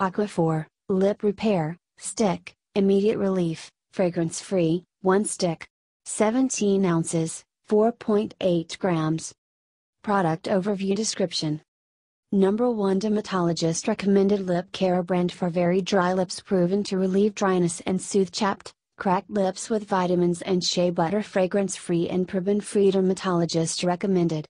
Aquaphor, Lip Repair, Stick, Immediate Relief, Fragrance Free, 1 stick. 17 ounces, 4.8 grams. Product Overview Description Number 1 Dermatologist recommended lip care brand for very dry lips proven to relieve dryness and soothe chapped, cracked lips with vitamins and shea butter fragrance free and paraben free dermatologist recommended.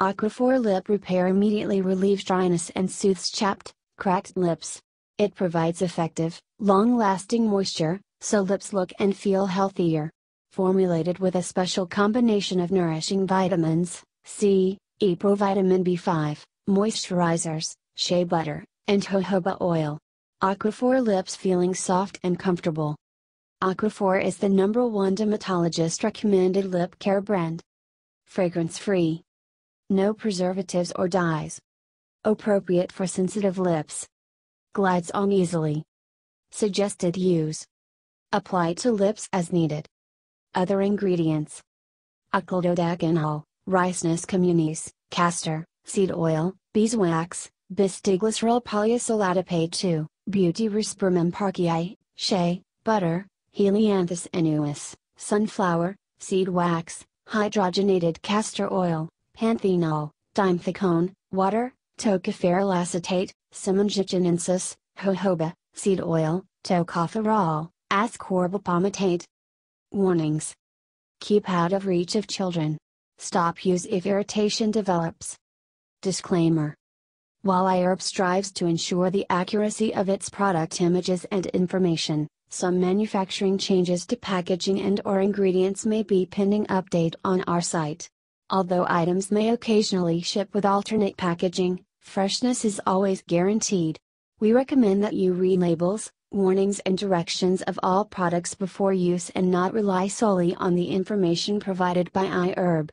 Aquaphor Lip Repair immediately relieves dryness and soothes chapped, cracked lips. It provides effective, long lasting moisture, so lips look and feel healthier. Formulated with a special combination of nourishing vitamins, C, E provitamin B5, moisturizers, shea butter, and jojoba oil. Aquaphor lips feeling soft and comfortable. Aquaphor is the number one dermatologist recommended lip care brand. Fragrance free. No preservatives or dyes. Appropriate for sensitive lips. Glides on easily. Suggested use. Apply to lips as needed. Other ingredients. Octyldodecanol, Ricinus communis, castor, seed oil, beeswax, bis-diglyceryl polyacyladipate 2, Butyrospermum parkii, shea, butter, Helianthus annuus, sunflower, seed wax, hydrogenated castor oil, panthenol, dimethicone, water, tocopheryl acetate, Simmondsia jojoba, seed oil, tocopherol, ascorbyl Warnings. Keep out of reach of children. Stop use if irritation develops. Disclaimer. While iHerb strives to ensure the accuracy of its product images and information, some manufacturing changes to packaging and or ingredients may be pending update on our site. Although items may occasionally ship with alternate packaging, freshness is always guaranteed. We recommend that you read labels, warnings and directions of all products before use and not rely solely on the information provided by iHerb.